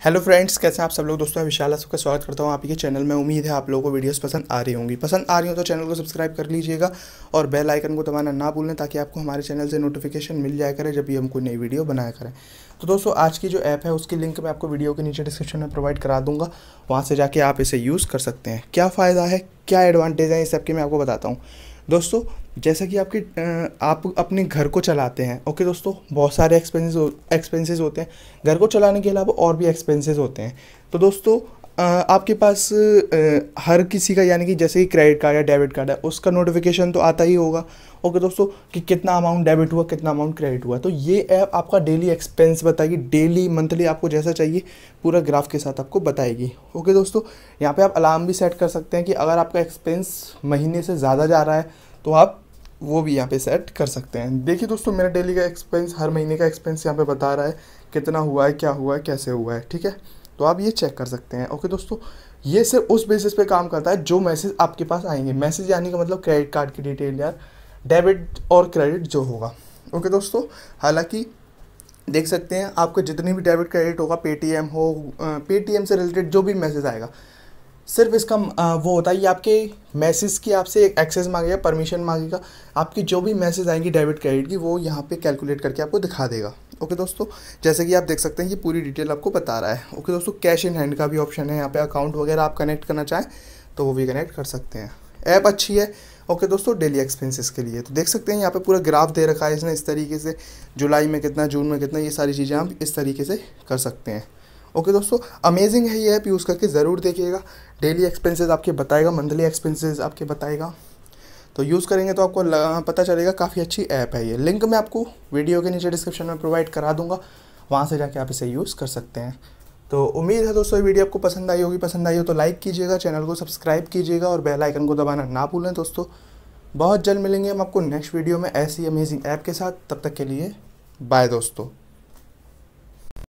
Hello friends कैसे हैं आप सब लोग? दोस्तों विशाल का स्वागत करता हूँ आप के चैनल में। उम्मीद है आप लोगों को वीडियोस पसंद आ रही होंगी। पसंद आ रही हो तो चैनल को सब्सक्राइब कर लीजिएगा और बेल आइकन को दबाना ना भूलें ताकि आपको हमारे चैनल से नोटिफिकेशन मिल जाया करे जब भी हम कोई नई वीडियो बनाया करें। तो दोस्तों, आज की जो ऐप है, उसकी लिंक मैं आपको वीडियो के नीचे डिस्क्रिप्शन में प्रोवाइड करा दूँगा। वहाँ से जाके आप इसे यूज़ कर सकते हैं। क्या फ़ायदा है? क्या एडवांटेज है? इस ऐप मैं आपको बताता हूँ। दोस्तों जैसा कि आपके आप अपने घर को चलाते हैं। ओके दोस्तों, बहुत सारे एक्सपेंसेस एक्सपेंसेस होते हैं। घर को चलाने के अलावा और भी एक्सपेंसेस होते हैं। तो दोस्तों आपके पास हर किसी का यानी कि जैसे कि क्रेडिट कार्ड या डेबिट कार्ड है, उसका नोटिफिकेशन तो आता ही होगा। ओके दोस्तों, कि कितना अमाउंट डेबिट हुआ, कितना अमाउंट क्रेडिट हुआ। तो ये ऐप आपका डेली एक्सपेंस बताएगी। डेली मंथली आपको जैसा चाहिए, पूरा ग्राफ के साथ आपको बताएगी। ओके दोस्तों, यहाँ पे आप अलार्म भी सेट कर सकते हैं कि अगर आपका एक्सपेंस महीने से ज़्यादा जा रहा है तो आप वो भी यहाँ पे सेट कर सकते हैं। देखिए दोस्तों, मेरा डेली का एक्सपेंस हर महीने का एक्सपेंस यहाँ पे बता रहा है, कितना हुआ है, क्या हुआ है, कैसे हुआ है, ठीक है? तो आप ये चेक कर सकते हैं। ओके दोस्तों, ये सिर्फ़ उस बेसिस पे काम करता है जो मैसेज आपके पास आएँगे। मैसेज आने का मतलब क्रेडिट कार्ड की डिटेल यार डेबिट और क्रेडिट जो होगा। ओके दोस्तों, हालाँकि देख सकते हैं, आपका जितनी भी डेबिट क्रेडिट होगा पेटीएम हो पेटीएम से रिलेटेड जो भी मैसेज आएगा सिर्फ़ इसका वो होता है, ये आपके मैसेज की आपसे एक एक्सेस मांगेगा परमिशन मांगेगा, आपकी जो भी मैसेज आएँगी डेबिट क्रेडिट की, वो यहाँ पे कैलकुलेट करके आपको दिखा देगा। ओके दोस्तों, जैसे कि आप देख सकते हैं, ये पूरी डिटेल आपको बता रहा है। ओके दोस्तों कैश इन हैंड का भी ऑप्शन है, यहाँ पे अकाउंट वगैरह आप कनेक्ट करना चाहें तो वो भी कनेक्ट कर सकते हैं। ऐप अच्छी है। ओके दोस्तों डेली एक्सपेंसेस के लिए। तो देख सकते हैं, यहाँ पे पूरा ग्राफ दे रखा है इसने, इस तरीके से, जुलाई में कितना, जून में कितना, ये सारी चीज़ें आप इस तरीके से कर सकते हैं। ओके दोस्तों अमेजिंग है ये ऐप यूज़ करके ज़रूर देखिएगा। डेली एक्सपेंसेस आपके बताएगा मंथली एक्सपेंसेस आपके बताएगा। तो यूज़ करेंगे तो आपको पता चलेगा, काफ़ी अच्छी ऐप है ये। लिंक मैं आपको वीडियो के नीचे डिस्क्रिप्शन में प्रोवाइड करा दूँगा। वहाँ से जाके आप इसे यूज़ कर सकते हैं। तो उम्मीद है दोस्तों, ये वीडियो आपको पसंद आई होगी। पसंद आई हो तो लाइक कीजिएगा चैनल को सब्सक्राइब कीजिएगा और बेल आइकन को दबाना ना भूलें दोस्तों। बहुत जल्द मिलेंगे हम आपको नेक्स्ट वीडियो में ऐसी अमेजिंग ऐप के साथ। तब तक के लिए बाय दोस्तों।